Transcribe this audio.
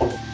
어.